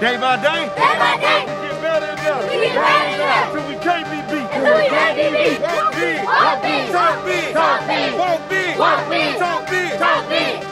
Day by day, Day by day, we get better and better. we get better and better. Till we can't be beat. Until we can't be beat. Walk big. Walk big. Talk big. Talk big. Walk big. Walk big. Talk big. Talk big.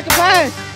Rock the pass.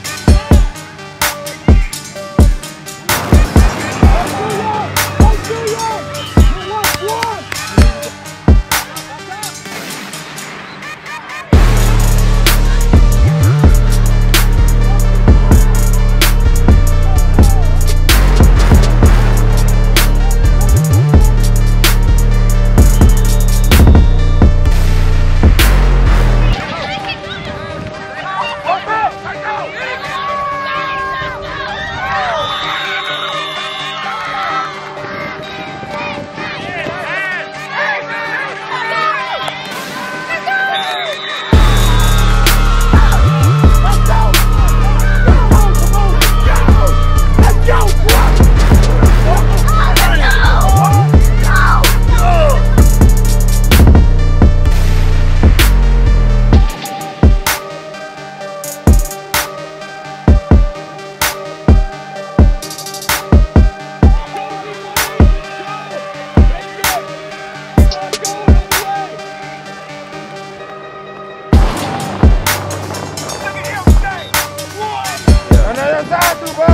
Estado, mano!